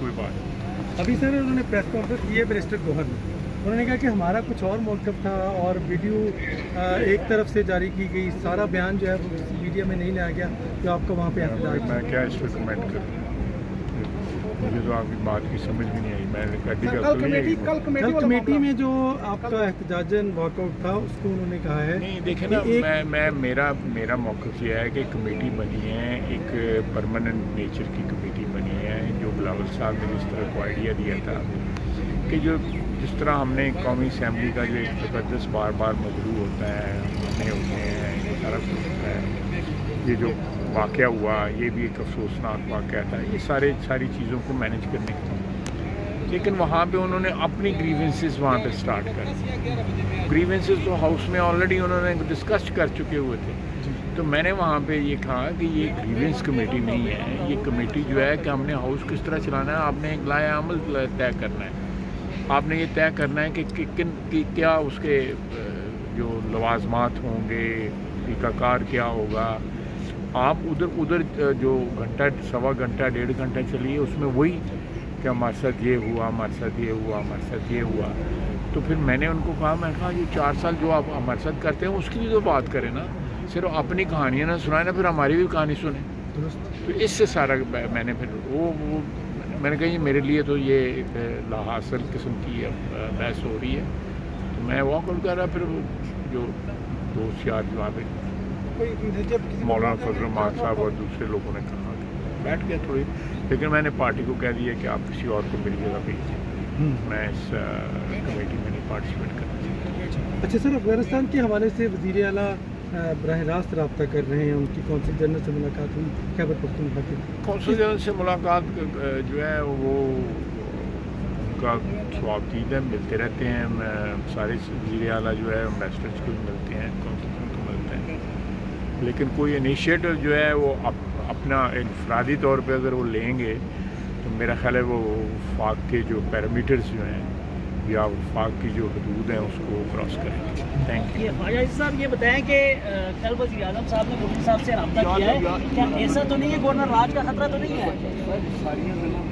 کوئی بات نہیں۔ ابھی سر انہوں نے پریس کانفرنس کی ہے برسٹر گوہر نے انہوں نے کہا کہ ہمارا کچھ اور موقف تھا اور ویڈیو ایک طرف سے جاری کی گئی۔ سارا بیان جو ہے میڈیا میں نہیں لایا گیا۔ جو آپ کا وہاں پہ میں کیا اس پہ کمنٹ کروں؟ مجھے تو آپ کی بات کی سمجھ بھی نہیں آئی۔ میں نے کہا کل کمیٹی میں جو آپ کا احتجاجن واک آؤٹ تھا اس کو انہوں نے کہا ہے۔ نہیں دیکھیں نا ایک- میں میں میرا میرا موقف یہ ہے کہ کمیٹی بنی ہے ایک پرماننٹ نیچر کی کمیٹی بنی ہے جو بلاول صاحب نے جس طرح کو آئیڈیا دیا تھا کہ جو جس طرح ہم نے قومی اسمبلی کا جو ایک زبردست بار بار مدعو ہوتا ہے ہمیں ہوتے ہیں یہ سارا کچھ ہوتا ہے یہ جو واقعہ ہوا یہ بھی ایک افسوسناک واقعہ تھا۔ یہ سارے ساری چیزوں کو مینج کرنے کے لیے۔ لیکن وہاں پہ انہوں نے اپنی گریونسز وہاں پہ سٹارٹ کر گریونسز تو ہاؤس میں آلریڈی انہوں نے ڈسکس کر چکے ہوئے تھے۔ تو میں نے وہاں پہ یہ کہا کہ یہ گریونس کمیٹی نہیں ہے۔ یہ کمیٹی جو ہے کہ ہم نے ہاؤس کس طرح چلانا ہے آپ نے ایک لایا عمل طے کرنا ہے۔ آپ نے یہ طے کرنا ہے کہ کن کی کیا اس کے جو لوازمات ہوں گے طریقہ کار کیا ہوگا آپ ادھر ادھر جو گھنٹہ سوا گھنٹہ ڈیڑھ گھنٹہ چلیے اس میں وہی کہ ہمارے ساتھ یہ ہوا ہمارے ساتھ یہ ہوا ہمارے ساتھ یہ ہوا۔ تو پھر میں نے ان کو کہا میں کہا یہ چار سال جو آپ ہمارے ساتھ کرتے ہیں اس کی بھی تو بات کریں نا۔ صرف اپنی کہانیاں نہ سنائیں نا پھر ہماری بھی کہانی سنیں۔ تو اس سے سارا میں نے پھر وہ میں نے کہا یہ میرے لیے تو یہ لاحاصل قسم کی بحث ہو رہی ہے۔ تو میں واک آؤٹ کر رہا پھر جو دوست یار جو پہ کوئی جب مولانا فضل الرحمان صاحب اور دوسرے لوگوں نے کہا کہ بیٹھ گیا تھوڑی۔ لیکن میں نے پارٹی کو کہہ دیا کہ آپ کسی اور کو میری جگہ بھیج دیں۔ میں اس کمیٹی میں نہیں پارٹیسپیٹ کرنا چاہتا۔ اچھا سر افغانستان کے حوالے سے وزیر اعلیٰ براہ راست رابطہ کر رہے ہیں۔ ان کی کونسل جنرل سے ملاقات ہوئی۔ خیبر پختونخوا کی کونسل جنرل سے ملاقات جو ہے وہ ان کا سواب دید ہے ملتے رہتے ہیں۔ سارے وزیر اعلیٰ جو ہے امبیسڈرس کو ملتے ہیں کونسل کو ملتے ہیں۔ لیکن کوئی انیشیٹو جو ہے وہ اپنا انفرادی طور پہ اگر وہ لیں گے، تو میرا خیال ہے وہ وفاق کے جو پیرامیٹرز جو ہیں یا وفاق کی جو حدود ہیں اس کو کراس کریں گے۔ تھینک یو خواجہ صاحب یہ بتائیں کہ کل وزیر اعظم صاحب نے گورنر صاحب سے رابطہ کیا ہے۔ کیا ایسا تو نہیں ہے گورنر راج کا خطرہ تو نہیں ہے؟